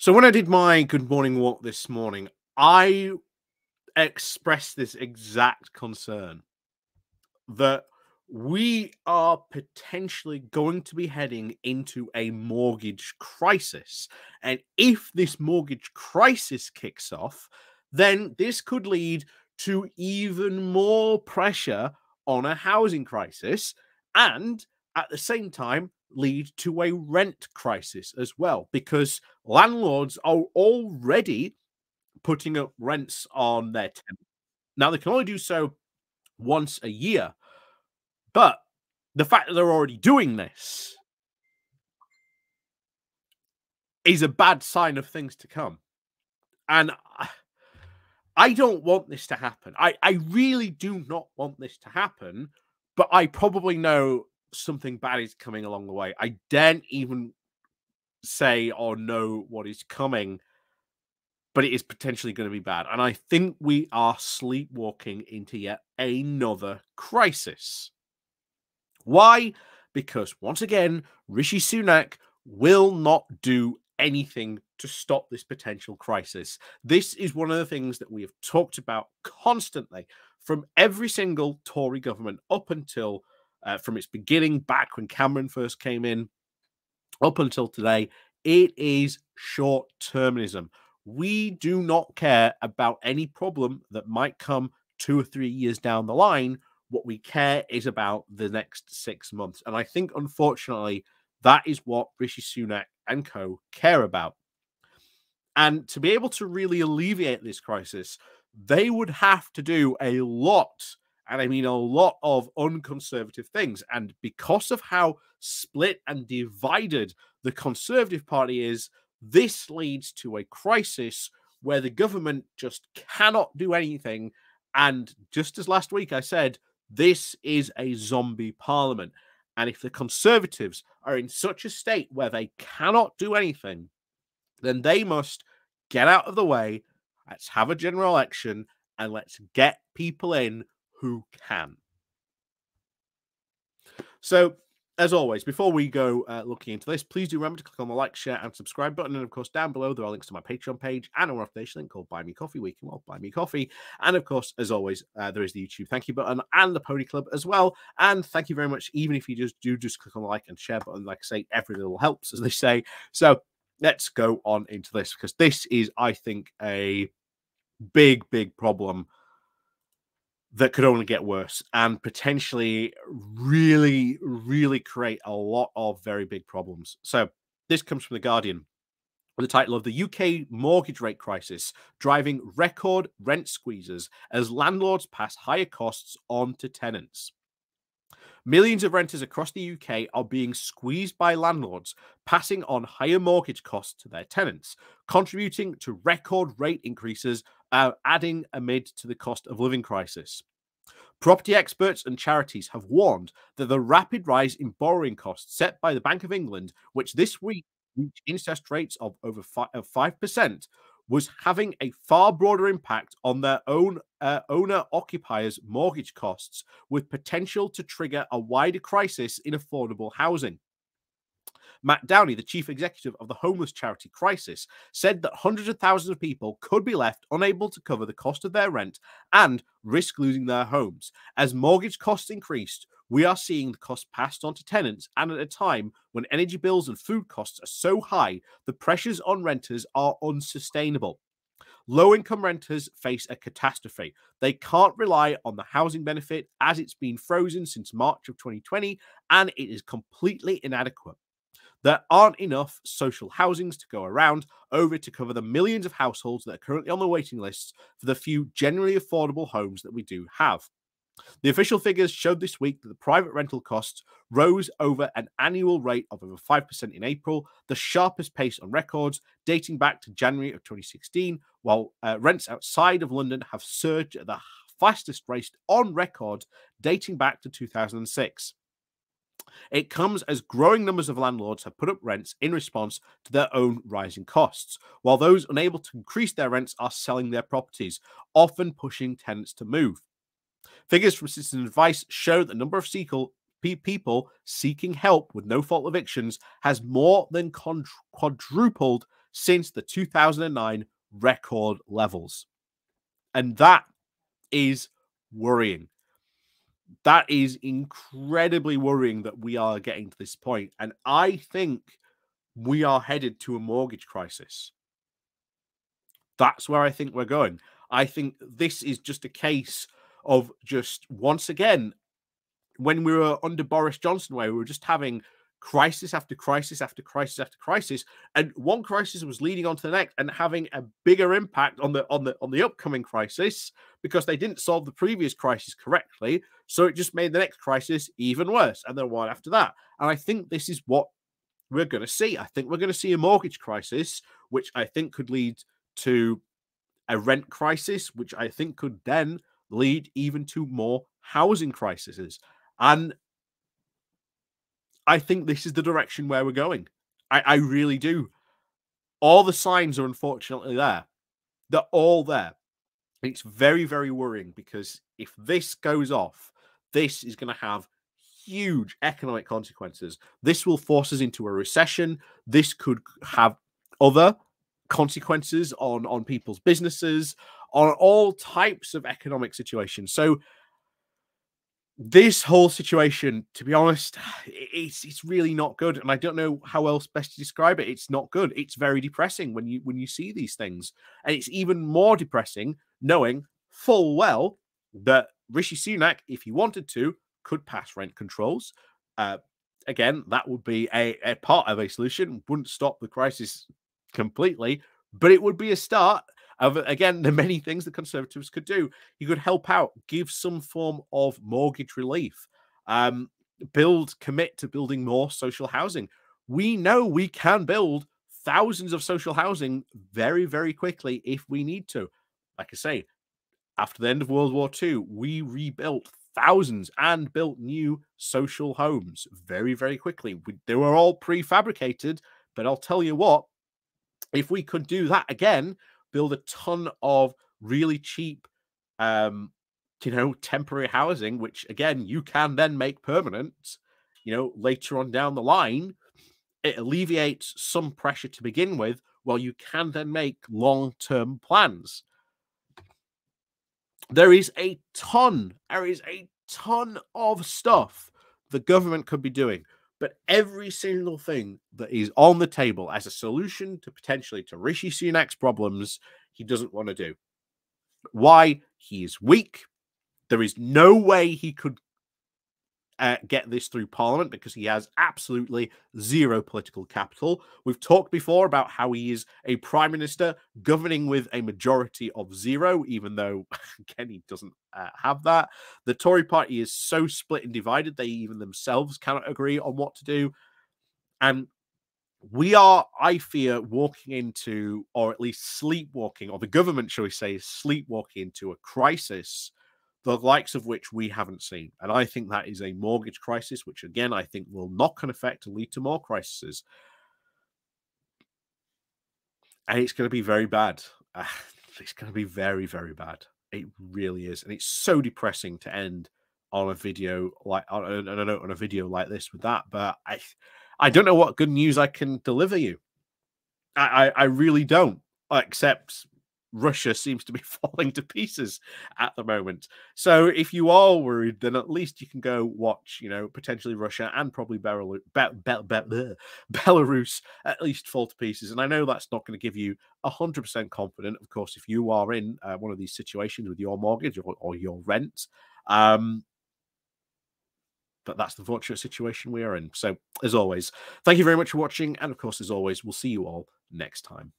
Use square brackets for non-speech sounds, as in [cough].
So when I did my good morning walk this morning, I expressed this exact concern that we are potentially going to be heading into a mortgage crisis. And if this mortgage crisis kicks off, then this could lead to even more pressure on a housing crisis and at the same time lead to a rent crisis as well because landlords are already putting up rents on their tenants. Now they can only do so once a year, but the fact that they're already doing this is a bad sign of things to come. And I don't want this to happen. I, I really do not want this to happen, but I probably know something bad is coming along the way. I daren't even say oh, or know what is coming, but it is potentially going to be bad. And I think we are sleepwalking into yet another crisis. Why? Because once again, Rishi Sunak will not do anything to stop this potential crisis. This is one of the things that we have talked about constantly from every single Tory government up until uh, from its beginning, back when Cameron first came in, up until today. It is short termism. We do not care about any problem that might come two or three years down the line. What we care is about the next six months. And I think, unfortunately, that is what Rishi Sunak and co care about. And to be able to really alleviate this crisis, they would have to do a lot and I mean a lot of unconservative things. And because of how split and divided the Conservative Party is, this leads to a crisis where the government just cannot do anything. And just as last week I said, this is a zombie parliament. And if the Conservatives are in such a state where they cannot do anything, then they must get out of the way. Let's have a general election and let's get people in who can. So, as always, before we go uh, looking into this, please do remember to click on the like, share, and subscribe button. And of course, down below, there are links to my Patreon page and a foundation link called Buy Me Coffee, can well buy me coffee. And of course, as always, uh, there is the YouTube thank you button and the Pony Club as well. And thank you very much, even if you just do just click on the like and share button. Like I say, every little helps, as they say. So let's go on into this because this is, I think, a big, big problem that could only get worse and potentially really, really create a lot of very big problems. So, this comes from The Guardian with the title of The UK Mortgage Rate Crisis Driving Record Rent Squeezes as Landlords Pass Higher Costs on to Tenants. Millions of renters across the UK are being squeezed by landlords, passing on higher mortgage costs to their tenants, contributing to record rate increases, uh, adding amid to the cost of living crisis. Property experts and charities have warned that the rapid rise in borrowing costs set by the Bank of England, which this week reached interest rates of over 5%, was having a far broader impact on their own uh, owner occupiers' mortgage costs, with potential to trigger a wider crisis in affordable housing. Matt Downie, the chief executive of the homeless charity Crisis, said that hundreds of thousands of people could be left unable to cover the cost of their rent and risk losing their homes. As mortgage costs increased, we are seeing the cost passed on to tenants, and at a time when energy bills and food costs are so high, the pressures on renters are unsustainable. Low income renters face a catastrophe. They can't rely on the housing benefit as it's been frozen since March of 2020 and it is completely inadequate. There aren't enough social housings to go around over to cover the millions of households that are currently on the waiting lists for the few generally affordable homes that we do have. The official figures showed this week that the private rental costs rose over an annual rate of over 5% in April, the sharpest pace on records dating back to January of 2016, while uh, rents outside of London have surged at the fastest rate on record dating back to 2006. It comes as growing numbers of landlords have put up rents in response to their own rising costs, while those unable to increase their rents are selling their properties, often pushing tenants to move. Figures from Citizen Advice show the number of people seeking help with no fault evictions has more than quadrupled since the 2009 record levels. And that is worrying. That is incredibly worrying that we are getting to this point. And I think we are headed to a mortgage crisis. That's where I think we're going. I think this is just a case of just once again, when we were under Boris Johnson, where we were just having crisis after crisis after crisis after crisis, and one crisis was leading on to the next and having a bigger impact on the on the on the upcoming crisis because they didn't solve the previous crisis correctly. So it just made the next crisis even worse, and then one after that. And I think this is what we're going to see. I think we're going to see a mortgage crisis, which I think could lead to a rent crisis, which I think could then lead even to more housing crises. And I think this is the direction where we're going. I, I really do. All the signs are unfortunately there. They're all there. It's very, very worrying because if this goes off, this is going to have huge economic consequences. This will force us into a recession. This could have other consequences on on people's businesses, on all types of economic situations. So this whole situation, to be honest, [sighs] it's it's really not good, and I don't know how else best to describe it. It's not good. It's very depressing when you when you see these things, and it's even more depressing knowing full well that Rishi Sunak, if he wanted to, could pass rent controls. Uh, again, that would be a, a part of a solution. Wouldn't stop the crisis completely, but it would be a start of again the many things the Conservatives could do. You could help out, give some form of mortgage relief, um, build, commit to building more social housing. We know we can build thousands of social housing very, very quickly if we need to. Like I say, after the end of World War II, we rebuilt thousands and built new social homes very, very quickly. We, they were all prefabricated, but I'll tell you what, if we could do that again, build a ton of really cheap, um, you know, temporary housing, which again you can then make permanent, you know, later on down the line, it alleviates some pressure to begin with, while you can then make long term plans. There is a ton, there is a ton of stuff the government could be doing but every single thing that is on the table as a solution to potentially to Rishi Sunak's problems, he doesn't want to do. Why? He is weak. There is no way he could uh, get this through Parliament because he has absolutely zero political capital. We've talked before about how he is a prime minister governing with a majority of zero, even though, [laughs] he doesn't uh, have that. The Tory party is so split and divided, they even themselves cannot agree on what to do. And we are, I fear, walking into, or at least sleepwalking, or the government, shall we say, is sleepwalking into a crisis the likes of which we haven't seen. And I think that is a mortgage crisis, which again, I think will knock an effect and lead to more crises. And it's going to be very bad. [laughs] It's going to be very, very bad. It really is. And it's so depressing to end on a video like on a, on a video like this with that. But I I don't know what good news I can deliver you. I, I, I really don't, except Russia seems to be [laughs] falling to pieces at the moment. So if you are worried, then at least you can go watch, you know, potentially Russia and probably Belarus, Be- Be- Belarus at least fall to pieces. And I know that's not going to give you 100% confident. Of course, if you are in uh, one of these situations with your mortgage or, or your rent, um, but that's the fortunate situation we are in. So, as always, thank you very much for watching. And of course, as always, we'll see you all next time.